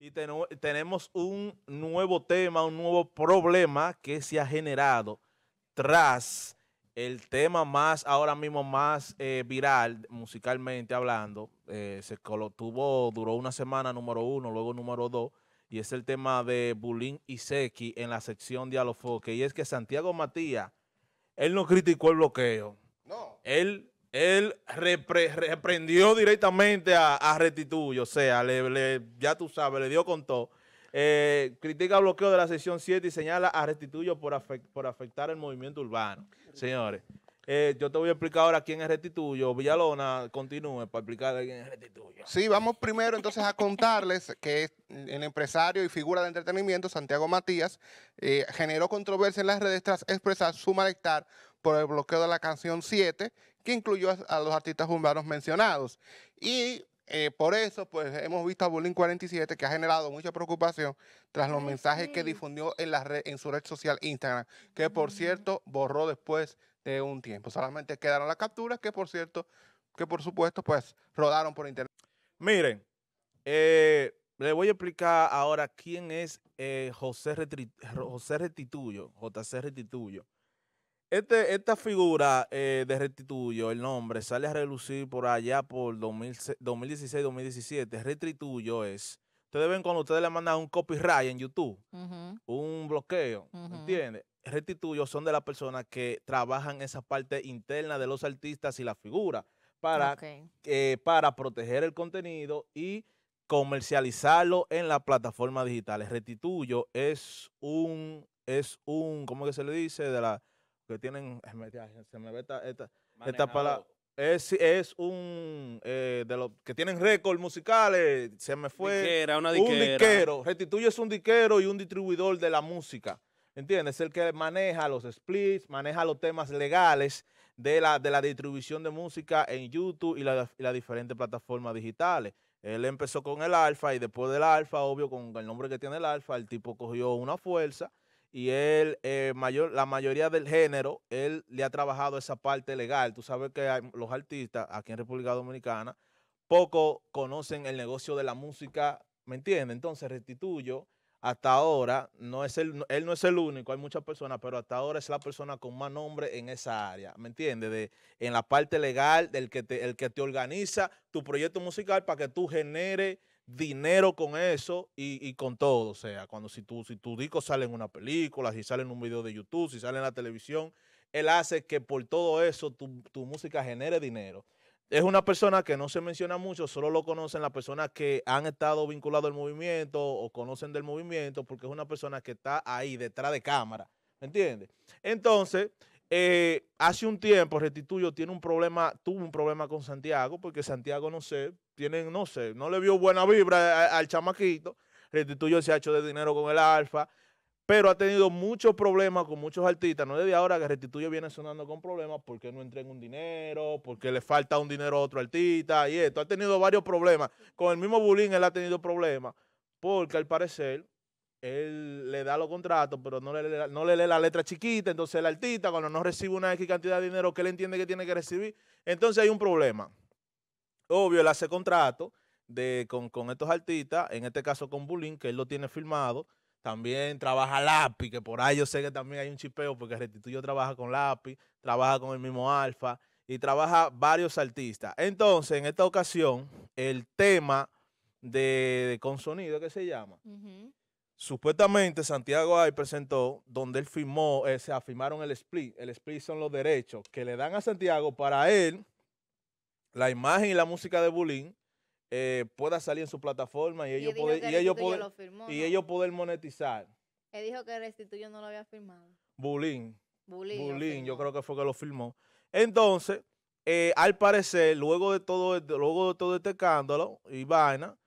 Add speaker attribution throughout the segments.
Speaker 1: Y tenemos un nuevo tema, un nuevo problema que se ha generado tras el tema más, ahora mismo más eh, viral, musicalmente hablando. Eh, se tuvo, duró una semana número uno, luego número dos, y es el tema de Bulín y Seki en la sección de Alofoque. Y es que Santiago Matías, él no criticó el bloqueo. No. Él él reprendió directamente a, a, Restituyo, o sea, le, ya tú sabes, le dio con todo. Eh, critica el bloqueo de la sesión 7 y señala a Restituyo por, afectar el movimiento urbano. Señores, eh, yo te voy a explicar ahora quién es Restituyo. Villalona, continúe para explicarle quién es Restituyo.
Speaker 2: Sí, vamos primero entonces a contarles que el empresario y figura de entretenimiento, Santiago Matías, eh, generó controversia en las redes tras expresar su malestar por el bloqueo de la canción 7 que incluyó a, los artistas urbanos mencionados. Y eh, por eso, pues hemos visto a Bullying 47 que ha generado mucha preocupación tras los mensajes que difundió en, la red, en su red social Instagram, que por cierto borró después de un tiempo. Solamente quedaron las capturas que por cierto, que por supuesto, pues rodaron por internet.
Speaker 1: Miren, eh, le voy a explicar ahora quién es eh, José, José Retituyo, JC Retituyo. Este, esta figura eh, de Restituyo, el nombre, sale a relucir por allá por 2016-2017. Restituyo es, ustedes ven cuando ustedes le mandan un copyright en YouTube, un bloqueo, ¿me ¿entiendes? Restituyo son de las personas que trabajan esa parte interna de los artistas y la figura para, para proteger el contenido y comercializarlo en las plataformas digitales. Restituyo es un, es un, ¿cómo que se le dice? De la que tienen, se me ve esta, esta, palabra. Es, es un eh, de los que tienen récord musicales, se me fue
Speaker 3: una
Speaker 1: un diquero. Restituye es un diquero y un distribuidor de la música. ¿Entiendes? Es el que maneja los splits, maneja los temas legales de la, de la distribución de música en YouTube y, las diferentes plataformas digitales. Él empezó con el alfa y después del alfa, obvio, con el nombre que tiene el alfa, el tipo cogió una fuerza y él, eh, mayor, la mayoría del género, él le ha trabajado esa parte legal. Tú sabes que los artistas aquí en República Dominicana poco conocen el negocio de la música, ¿me entiendes? Entonces Restituyo, hasta ahora, no es el, él no es el único, hay muchas personas, pero hasta ahora es la persona con más nombre en esa área, ¿me entiendes? De, en la parte legal, del que te, el que te organiza tu proyecto musical para que tú generes dinero con eso y, con todo. O sea, cuando si, tú, si tu disco sale en una película, si sale en un video de YouTube, si sale en la televisión, él hace que por todo eso tu, tu música genere dinero. Es una persona que no se menciona mucho, solo lo conocen las personas que han estado vinculados al movimiento o conocen del movimiento, porque es una persona que está ahí detrás de cámara, ¿me entiendes? Entonces, eh, hace un tiempo Restituyo tiene un problema, tuvo un problema con Santiago, porque Santiago, no sé, tienen, no sé, no le vio buena vibra al chamaquito. Restituyo se ha hecho de dinero con el Alfa, pero ha tenido muchos problemas con muchos artistas. No desde ahora que Restituyo viene sonando con problemas porque no entrega un dinero, porque le falta un dinero a otro artista y esto. Ha tenido varios problemas. Con el mismo Bulín él ha tenido problemas porque al parecer él le da los contratos, pero no le, no le lee la letra chiquita, entonces el artista cuando no recibe una X cantidad de dinero que él entiende que tiene que recibir, entonces hay un problema. Obvio, él hace contrato de, con, estos artistas, en este caso con Bulín, que él lo tiene firmado, también trabaja Lápiz, que por ahí yo sé que también hay un chipeo, porque Restituyo trabaja con Lápiz, trabaja con el mismo Alfa, y trabaja varios artistas. Entonces, en esta ocasión, el tema de, con sonido, ¿qué se llama? Supuestamente Santiago Ay presentó donde él firmó, eh, se afirmaron el split. El split son los derechos que le dan a Santiago para él, la imagen y la música de Bulín eh, pueda salir en su plataforma y, ellos poder, y, ellos poder, y ellos poder monetizar.
Speaker 4: Él dijo que Restituyo no lo había firmado.
Speaker 1: Bulín. Bulín, yo creo que fue que lo firmó. Entonces, eh, al parecer, luego de todo, luego de todo este escándalo y vaina,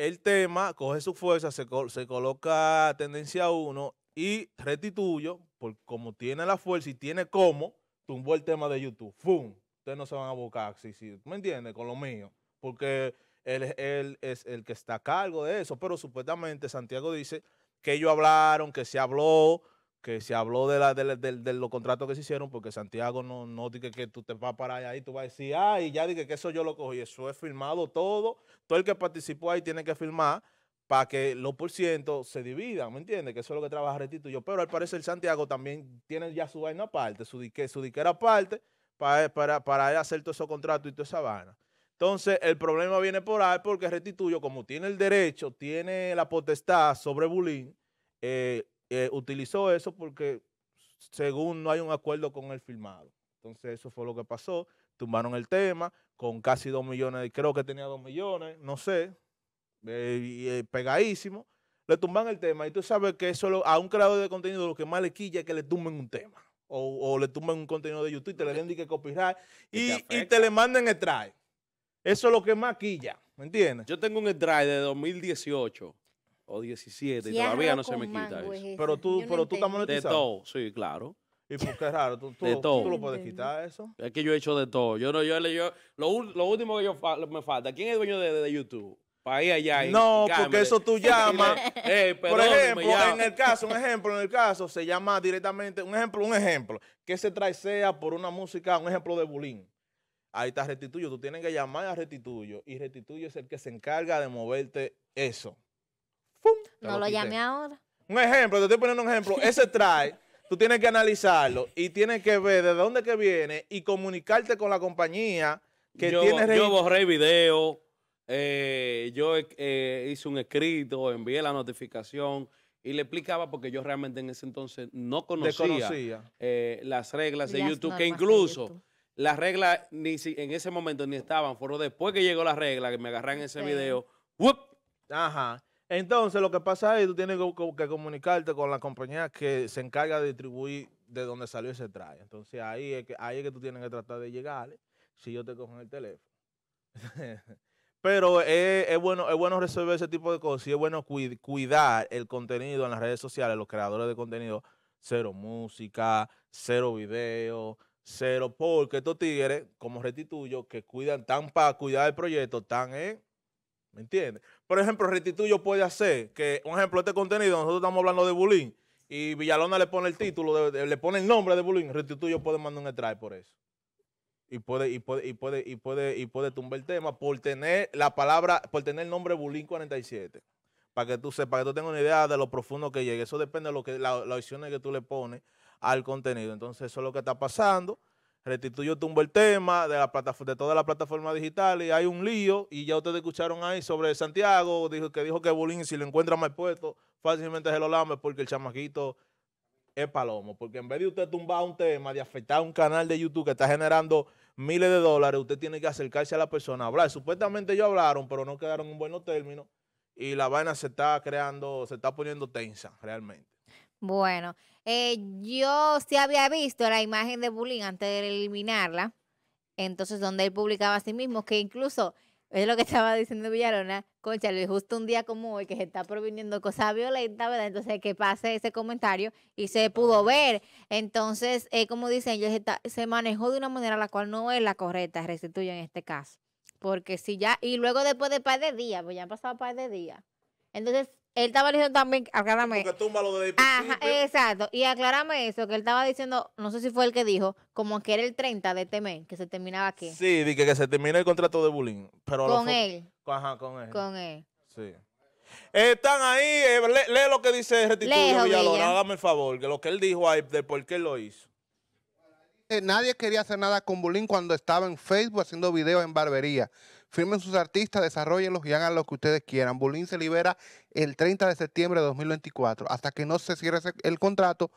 Speaker 1: el tema coge su fuerza, se, se coloca tendencia 1 y Restituyo, por como tiene la fuerza y tiene cómo, tumbó el tema de YouTube. ¡Fum! Ustedes no se van a buscar, sí, sí, ¿me entiendes? Con lo mío. Porque él, él es el que está a cargo de eso, pero supuestamente Santiago dice que ellos hablaron, que se habló, que se habló de, la, de, los contratos que se hicieron, porque Santiago no, no dice que tú te vas a parar ahí, tú vas a decir, ay, ya dije que eso yo lo cogí, eso es firmado todo, todo el que participó ahí tiene que firmar para que los por ciento se dividan, ¿me entiendes? Que eso es lo que trabaja Restituyo. Pero al parecer Santiago también tiene ya su vaina aparte, su, dique, su diquera aparte, para, para, para él hacer todo esos contratos y toda esa vaina. Entonces, el problema viene por ahí porque Restituyo, como tiene el derecho, tiene la potestad sobre Bulín, eh, eh, utilizó eso porque según no hay un acuerdo con el firmado. Entonces, eso fue lo que pasó. Tumbaron el tema con casi dos millones, creo que tenía dos millones, no sé, eh, y, eh, pegadísimo. Le tumban el tema y tú sabes que eso a un creador de contenido lo que más le quilla es que le tumben un tema. O, o le tumben un contenido de YouTube y te le den que copyright y,
Speaker 3: te
Speaker 1: y te le manden el try. Eso es lo que más quilla, ¿me entiendes?
Speaker 3: Yo tengo un drive de 2018 o 17 y
Speaker 4: ¿Qué
Speaker 3: todavía no se me quita eso.
Speaker 4: es
Speaker 1: Pero tú,
Speaker 4: Yo no
Speaker 1: pero tú estás
Speaker 4: entendí.
Speaker 3: De
Speaker 1: monetizado.
Speaker 3: todo, sí, claro.
Speaker 1: ¿Y por qué raro? ¿Tú, tú,
Speaker 3: De todo.
Speaker 1: tú lo puedes quitar eso?
Speaker 3: Es que yo he hecho de todo. Yo no, yo, yo lo, lo último que yo fa- me falta, ¿quién es dueño de, de YouTube? Para ir allá y
Speaker 1: No,
Speaker 3: y
Speaker 1: porque eso tú llamas.
Speaker 3: Eh,
Speaker 1: Por ejemplo, en el caso, un ejemplo, en el caso, se llama directamente, un ejemplo, un ejemplo, que se trae sea por una música, un ejemplo de bulín. Ahí está Restituyo, tú tienes que llamar a Restituyo y Restituyo es el que se encarga de moverte eso.
Speaker 4: No lo
Speaker 1: quité.
Speaker 4: llame ahora.
Speaker 1: Un ejemplo, te estoy poniendo un ejemplo. Ese trae, tú tienes que analizarlo y tienes que ver de dónde que viene y comunicarte con la compañía que
Speaker 3: yo,
Speaker 1: tiene
Speaker 3: yo borré video, eh, yo eh, hice un escrito, envié la notificación y le explicaba porque yo realmente en ese entonces no conocía, eh, las reglas de
Speaker 4: Las
Speaker 3: YouTube, que incluso
Speaker 4: YouTube.
Speaker 3: las reglas ni si- en ese momento ni estaban, fueron después que llegó la regla, que me agarran ese
Speaker 4: Sí.
Speaker 3: video, ¡wup!
Speaker 1: Ajá. Entonces, lo que pasa es que tú tienes que, comunicarte con la compañía que se encarga de distribuir de donde salió ese traje. Entonces, ahí es que, ahí que tú tienes que tratar de llegarle si yo te cojo en el teléfono. Pero es, bueno, es bueno resolver ese tipo de cosas y es bueno cuid- cuidar el contenido en las redes sociales, los creadores de contenido, cero música, cero video, cero, porque estos tigres, como restituyo, que cuidan tan para cuidar el proyecto, tan en, ¿me entiendes? Por ejemplo, Restituyo puede hacer que, un ejemplo, este contenido, nosotros estamos hablando de bullying y Villalona le pone el título, le pone el nombre de bullying, Restituyo puede mandar un strike por eso. Y puede, y puede, y puede, y puede, y puede tumbar el tema por tener la palabra, por tener el nombre bullying 47. Para que tú sepas, para que tú tengas una idea de lo profundo que llegue. Eso depende de lo que, la- las opciones que tú le pones al contenido. Entonces, eso es lo que está pasando. Restituyo tumba el tema de, la plataforma, de toda la plataforma digital y hay un lío y ya ustedes escucharon ahí sobre Santiago, dijo, que dijo que Bulín si lo encuentra mal puesto, fácilmente se lo lame porque el chamaquito es palomo. Porque en vez de usted tumbar un tema, de afectar un canal de YouTube que está generando miles de dólares, usted tiene que acercarse a la persona a hablar. Supuestamente ellos hablaron, pero no quedaron en buenos términos y la vaina se está creando, se está poniendo tensa realmente.
Speaker 4: Bueno, eh, yo sí había visto la imagen de Bulín antes de eliminarla. Entonces, donde él publicaba a sí mismo, que incluso es lo que estaba diciendo Villalona, conchale, justo un día como hoy que se está proviniendo cosas violentas, ¿verdad? Entonces, que pase ese comentario y se pudo ver. Entonces, eh, como dicen ellos, está- se manejó de una manera la cual no es la correcta, restituyo en este caso. Porque si ya, y luego después de par de días, pues ya han pasado par de días. Entonces, él estaba diciendo también, aclárame,
Speaker 1: Porque tumba lo de
Speaker 4: Ajá, exacto. Y aclárame eso, que él estaba diciendo, no sé si fue el que dijo, como que era el 30 de este mes, que se terminaba aquí.
Speaker 1: Sí, di que, se termine el contrato de bullying. Pero
Speaker 4: con él,
Speaker 1: Ajá, con él.
Speaker 4: con él.
Speaker 1: Sí. Están ahí, eh, lee, lee lo que dice Restituyo
Speaker 4: Leo,
Speaker 1: Villalona,
Speaker 4: Villa.
Speaker 1: hágame el favor, que lo que él dijo ahí, de por qué él lo hizo.
Speaker 2: Eh, nadie quería hacer nada con Bulín cuando estaba en Facebook haciendo videos en barbería. Firmen sus artistas, desarrollenlos y hagan lo que ustedes quieran. Bulín se libera el 30 de septiembre de 2024. Hasta que no se cierre el contrato,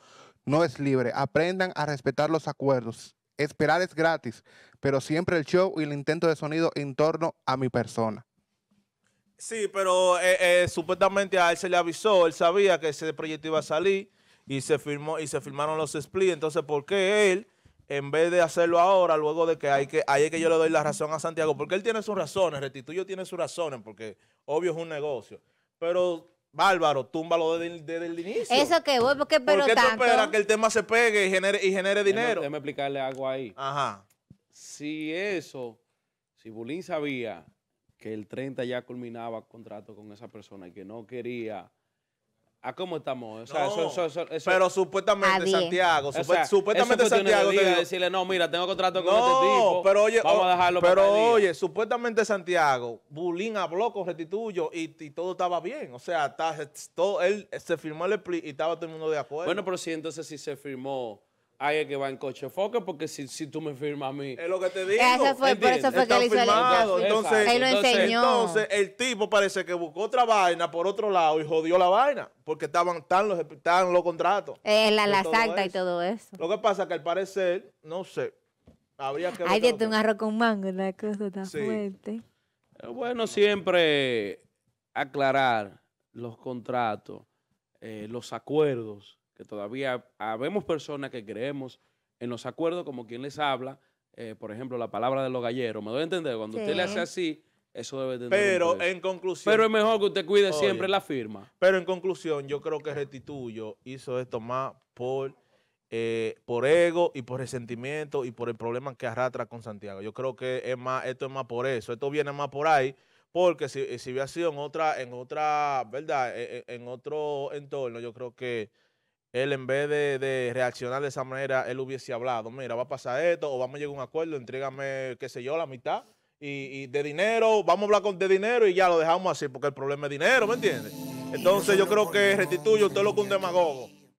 Speaker 2: no es libre. Aprendan a respetar los acuerdos. Esperar es gratis, pero siempre el show y el intento de sonido en torno a mi persona.
Speaker 1: Sí, pero eh, eh, supuestamente a él se le avisó, él sabía que ese proyecto iba a salir y se firmó y se firmaron los splits. Entonces, ¿por qué él, en vez de hacerlo ahora, luego de que hay que, ahí es que yo le doy la razón a Santiago? Porque él tiene sus razones, Restituyo tiene sus razones, porque obvio es un negocio. Pero, bárbaro, túmbalo desde, el- desde el inicio.
Speaker 4: Eso que voy, porque
Speaker 1: ¿Por
Speaker 4: pero
Speaker 1: qué tú
Speaker 4: tanto.
Speaker 1: esperas que el tema se pegue y genere, y genere dinero?
Speaker 3: Déjeme explicarle algo ahí.
Speaker 1: Ajá.
Speaker 3: Si eso, si Bulín sabía que el 30 ya culminaba contrato con esa persona y que no quería ¿A cómo estamos? O sea,
Speaker 1: No,
Speaker 3: eso, eso- eso- eso-
Speaker 1: pero supuestamente. Santiago,
Speaker 3: o
Speaker 1: supu-
Speaker 3: sea,
Speaker 1: supuestamente Santiago
Speaker 3: de
Speaker 1: te digo-
Speaker 3: decirle, no, mira, tengo contrato con este
Speaker 1: No,
Speaker 3: tipo.
Speaker 1: pero oye,
Speaker 3: vamos a dejarlo
Speaker 1: pero
Speaker 3: para tal día.
Speaker 1: oye, supuestamente Santiago, Bulín habló con Restituyo y, y todo estaba bien. O sea, está- todo, él se firmó el split y estaba todo el mundo de acuerdo.
Speaker 3: Bueno, pero si entonces si se firmó, ahí es que va en coche foque, porque si, si tú me firmas a mí.
Speaker 1: es lo que te digo.
Speaker 4: Eso fue, por eso fue que él hizo el
Speaker 1: firmado,
Speaker 4: entonces,
Speaker 1: entonces-
Speaker 4: Él lo
Speaker 3: entonces-
Speaker 4: enseñó.
Speaker 1: Entonces, el tipo parece que buscó otra vaina por otro lado y jodió la vaina, porque estaban tan los, estaban los contratos.
Speaker 4: Eh, la,
Speaker 1: de
Speaker 4: la
Speaker 1: todo
Speaker 4: salta y todo eso.
Speaker 1: Lo que pasa es que al parecer, no sé, habría que lo que-
Speaker 4: un arroz con mango, la cosa está
Speaker 1: Sí.
Speaker 4: fuerte.
Speaker 3: Es bueno siempre aclarar los contratos, eh, los acuerdos, que todavía habemos personas que creemos en los acuerdos como quien les habla, eh, por ejemplo, la palabra de los galleros. ¿Me doy a entender? Cuando usted le hace
Speaker 4: Sí.
Speaker 3: así, eso debe tener
Speaker 1: Pero en conclusión,
Speaker 3: Pero es mejor que usted cuide
Speaker 1: Oye.
Speaker 3: siempre la firma.
Speaker 1: Pero en conclusión, yo creo que Restituyo hizo esto más por, eh, por ego y por resentimiento y por el problema que arrastra con Santiago. Yo creo que es más, esto es más por eso. Esto viene más por ahí, porque si, si hubiera sido en otra, en otra, ¿verdad? E- e- En, otro entorno, yo creo que él en vez de, reaccionar de esa manera, él hubiese hablado, mira, va a pasar esto, o vamos a llegar a un acuerdo, entrégame, qué sé yo, la mitad. Y, y de dinero, vamos a hablar con, de dinero y ya lo dejamos así, porque el problema es dinero, ¿me entiendes? Entonces yo creo que Restituyo, usted lo que un demagogo.